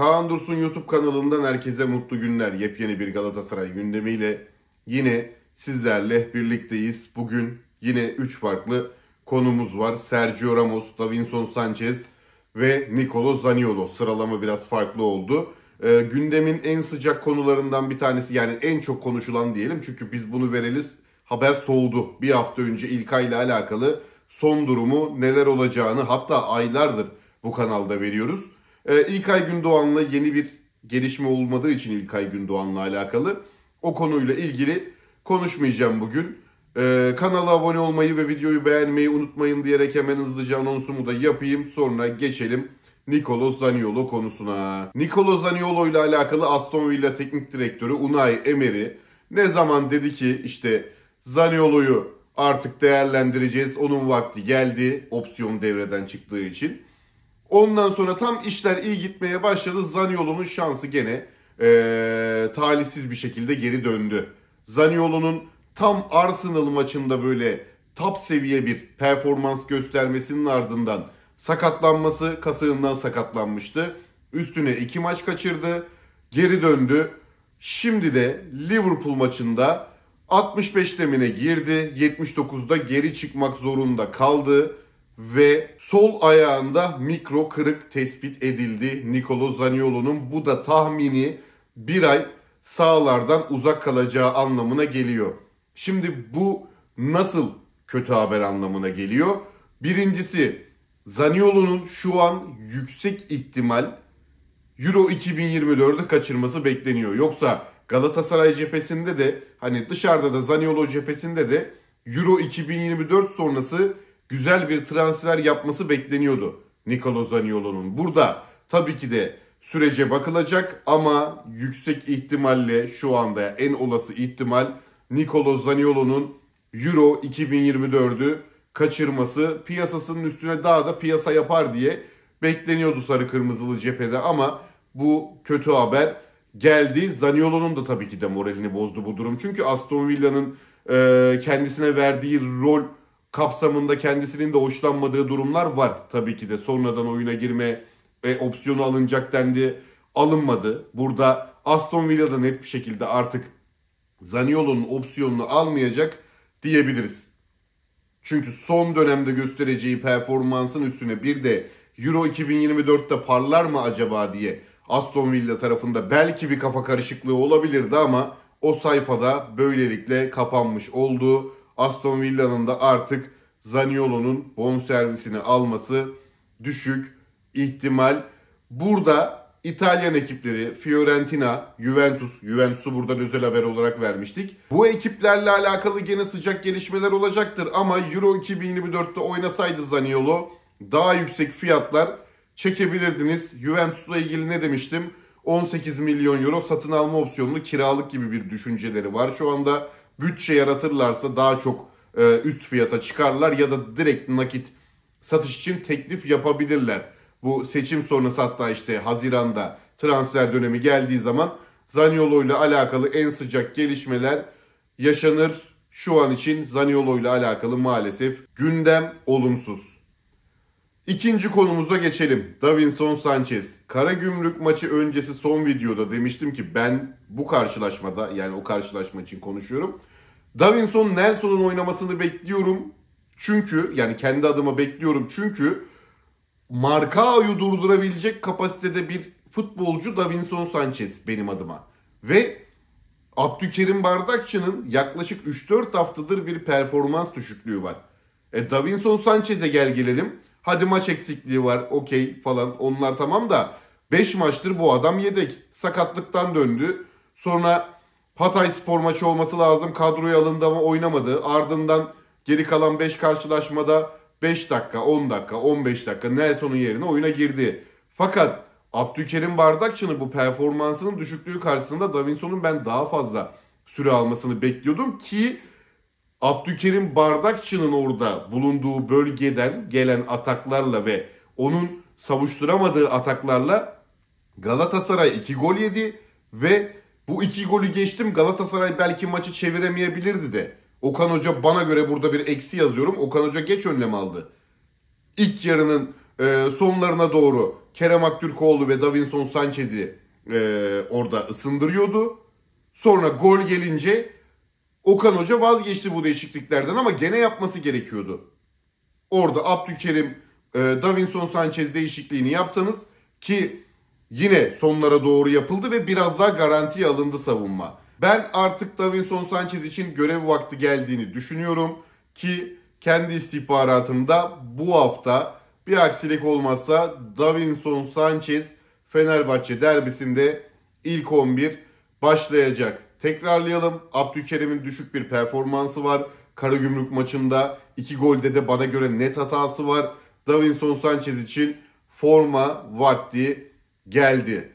Kaan Dursun YouTube kanalından herkese mutlu günler. Yepyeni bir Galatasaray gündemiyle yine sizlerle birlikteyiz. Bugün yine 3 farklı konumuz var. Sergio Ramos, Davinson Sanchez ve Nicolo Zaniolo. Sıralama biraz farklı oldu. Ee, gündemin en sıcak konularından bir tanesi yani en çok konuşulan diyelim. Çünkü biz bunu vereliz haber soğudu. Bir hafta önce İlkay ile alakalı son durumu neler olacağını hatta aylardır bu kanalda veriyoruz. Ee, İlkay Gündoğan'la yeni bir gelişme olmadığı için İlkay Gündoğan'la alakalı o konuyla ilgili konuşmayacağım bugün. Ee, kanala abone olmayı ve videoyu beğenmeyi unutmayın diyerek hemen hızlıca anonsumu da yapayım. Sonra geçelim Nicolo Zaniolo konusuna. Nicolo Zaniolo ile alakalı Aston Villa teknik direktörü Unai Emery ne zaman dedi ki işte Zaniolo'yu artık değerlendireceğiz. Onun vakti geldi opsiyon devreden çıktığı için. Ondan sonra tam işler iyi gitmeye başladı. Zaniolo'nun şansı gene ee, talihsiz bir şekilde geri döndü. Zaniolo'nun tam Arsenal maçında böyle top seviye bir performans göstermesinin ardından sakatlanması kasığından sakatlanmıştı. Üstüne iki maç kaçırdı. Geri döndü. Şimdi de Liverpool maçında 65 demine girdi. 79'da geri çıkmak zorunda kaldı ve sol ayağında mikro kırık tespit edildi Nicolo Zaniolo'nun. Bu da tahmini bir ay sahalardan uzak kalacağı anlamına geliyor. Şimdi bu nasıl kötü haber anlamına geliyor? Birincisi Zaniolo'nun şu an yüksek ihtimal Euro 2024'ü kaçırması bekleniyor. Yoksa Galatasaray cephesinde de hani dışarıda da Zaniolo cephesinde de Euro 2024 sonrası güzel bir transfer yapması bekleniyordu Nicolo Zaniolo'nun. Burada tabii ki de sürece bakılacak ama yüksek ihtimalle şu anda en olası ihtimal Nicolo Zaniolo'nun Euro 2024'ü kaçırması piyasasının üstüne daha da piyasa yapar diye bekleniyordu sarı kırmızılı cephede ama bu kötü haber geldi. Zaniolo'nun da tabii ki de moralini bozdu bu durum. Çünkü Aston Villa'nın e, kendisine verdiği rol kapsamında kendisinin de hoşlanmadığı durumlar var. Tabii ki de sonradan oyuna girme e, opsiyonu alınacak dendi. Alınmadı. Burada Aston Villa da net bir şekilde artık Zaniolo'nun opsiyonunu almayacak diyebiliriz. Çünkü son dönemde göstereceği performansın üstüne bir de Euro 2024'te parlar mı acaba diye Aston Villa tarafında belki bir kafa karışıklığı olabilirdi ama o sayfada böylelikle kapanmış oldu. Aston Villa'nın da artık Zaniolo'nun bonservisini alması düşük ihtimal. Burada İtalyan ekipleri Fiorentina, Juventus, Juventus'u buradan özel haber olarak vermiştik. Bu ekiplerle alakalı gene sıcak gelişmeler olacaktır ama Euro 2024'te oynasaydı Zaniolo daha yüksek fiyatlar çekebilirdiniz. Juventus'la ilgili ne demiştim? 18 milyon euro satın alma opsiyonlu kiralık gibi bir düşünceleri var. Şu anda bütçe yaratırlarsa daha çok e, üst fiyata çıkarlar ya da direkt nakit satış için teklif yapabilirler. Bu seçim sonrası hatta işte Haziran'da transfer dönemi geldiği zaman Zaniolo ile alakalı en sıcak gelişmeler yaşanır. Şu an için Zaniolo ile alakalı maalesef gündem olumsuz. İkinci konumuza geçelim. Davinson Sanchez. Karagümrük maçı öncesi son videoda demiştim ki ben bu karşılaşmada yani o karşılaşma için konuşuyorum. Davinson Nelson'un oynamasını bekliyorum. Çünkü yani kendi adıma bekliyorum. Çünkü Markao'yu durdurabilecek kapasitede bir futbolcu Davinson Sanchez benim adıma. Ve Abdülkerim Bardakçı'nın yaklaşık 3-4 haftadır bir performans düşüklüğü var. E Davinson Sanchez'e gel gelelim. Hadi maç eksikliği var okey falan onlar tamam da 5 maçtır bu adam yedek. Sakatlıktan döndü. Sonra Hatay spor maçı olması lazım. Kadroya alındı ama oynamadı. Ardından geri kalan 5 karşılaşmada 5 dakika, 10 dakika, 15 dakika Nelson'un yerine oyuna girdi. Fakat Abdülkerim Bardakçı'nın bu performansının düşüklüğü karşısında Davinson'un ben daha fazla süre almasını bekliyordum ki Abdülkerim Bardakçı'nın orada bulunduğu bölgeden gelen ataklarla ve onun savuşturamadığı ataklarla Galatasaray 2 gol yedi ve bu iki golü geçtim Galatasaray belki maçı çeviremeyebilirdi de. Okan Hoca bana göre burada bir eksi yazıyorum. Okan Hoca geç önlem aldı. İlk yarının e, sonlarına doğru Kerem Aktürkoğlu ve Davinson Sanchez'i e, orada ısındırıyordu. Sonra gol gelince Okan Hoca vazgeçti bu değişikliklerden ama gene yapması gerekiyordu. Orada Abdülkerim, e, Davinson Sanchez değişikliğini yapsanız ki yine sonlara doğru yapıldı ve biraz daha garantiye alındı savunma. Ben artık Davinson Sanchez için görev vakti geldiğini düşünüyorum ki kendi istihbaratımda bu hafta bir aksilik olmazsa Davinson Sanchez Fenerbahçe derbisinde ilk 11 başlayacak. Tekrarlayalım. Abdülkerim'in düşük bir performansı var. Karagümrük maçında iki golde de bana göre net hatası var. Davinson Sanchez için forma vakti geldi.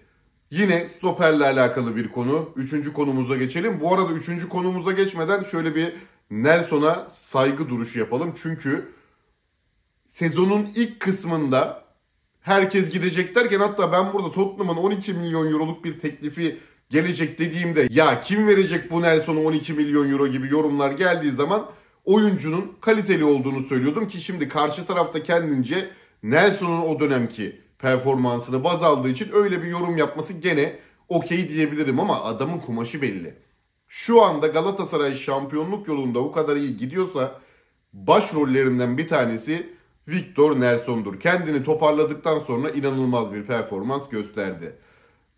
Yine stoperle alakalı bir konu. Üçüncü konumuza geçelim. Bu arada üçüncü konumuza geçmeden şöyle bir Nelson'a saygı duruşu yapalım. Çünkü sezonun ilk kısmında herkes gidecek derken hatta ben burada Tottenham'ın 12 milyon euroluk bir teklifi gelecek dediğimde ya kim verecek bu Nelson'a 12 milyon euro gibi yorumlar geldiği zaman oyuncunun kaliteli olduğunu söylüyordum ki şimdi karşı tarafta kendince Nelson'un o dönemki performansını baz aldığı için öyle bir yorum yapması gene okey diyebilirim ama adamın kumaşı belli. Şu anda Galatasaray şampiyonluk yolunda o kadar iyi gidiyorsa başrollerinden bir tanesi Victor Nelson'dur. Kendini toparladıktan sonra inanılmaz bir performans gösterdi.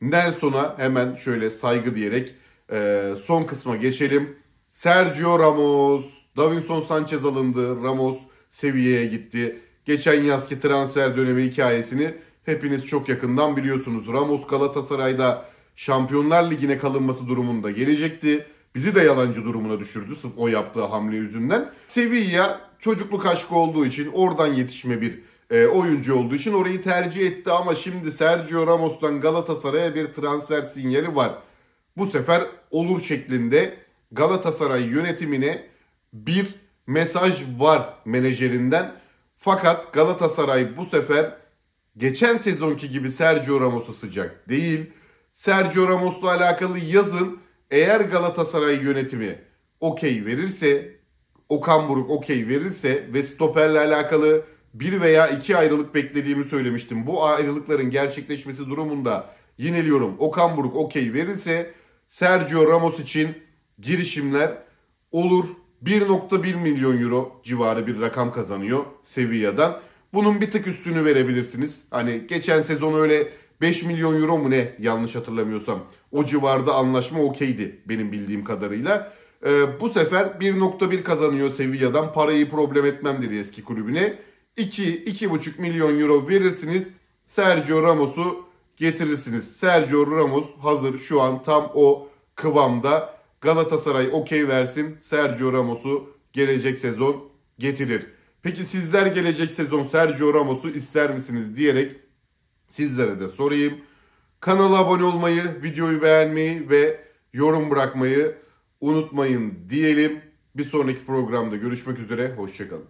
Nelson'a hemen şöyle saygı diyerek e, son kısma geçelim. Sergio Ramos, Davinson Sanchez alındı. Ramos seviyeye gitti. Geçen yazki transfer dönemi hikayesini hepiniz çok yakından biliyorsunuz. Ramos Galatasaray'da Şampiyonlar Ligi'ne kalınması durumunda gelecekti. Bizi de yalancı durumuna düşürdü sırf o yaptığı hamle yüzünden. Sevilla çocukluk aşkı olduğu için oradan yetişme bir e, oyuncu olduğu için orayı tercih etti ama şimdi Sergio Ramos'tan Galatasaray'a bir transfer sinyali var. Bu sefer olur şeklinde Galatasaray yönetimine bir mesaj var menajerinden. Fakat Galatasaray bu sefer geçen sezonki gibi Sergio Ramos'a sıcak değil. Sergio Ramos'la alakalı yazın eğer Galatasaray yönetimi okey verirse, Okan Buruk okey verirse ve stoperle alakalı bir veya iki ayrılık beklediğimi söylemiştim. Bu ayrılıkların gerçekleşmesi durumunda yineliyorum. Okan Buruk okey verirse Sergio Ramos için girişimler olur. 1.1 milyon euro civarı bir rakam kazanıyor Sevilla'dan. Bunun bir tık üstünü verebilirsiniz. Hani geçen sezon öyle 5 milyon euro mu ne yanlış hatırlamıyorsam. O civarda anlaşma okeydi benim bildiğim kadarıyla. Ee, bu sefer 1.1 kazanıyor Sevilla'dan. Parayı problem etmem dedi eski kulübüne. 2-2,5 milyon euro verirsiniz. Sergio Ramos'u getirirsiniz. Sergio Ramos hazır şu an tam o kıvamda. Galatasaray okey versin. Sergio Ramos'u gelecek sezon getirir. Peki sizler gelecek sezon Sergio Ramos'u ister misiniz diyerek sizlere de sorayım. Kanala abone olmayı, videoyu beğenmeyi ve yorum bırakmayı unutmayın diyelim. Bir sonraki programda görüşmek üzere. Hoşçakalın.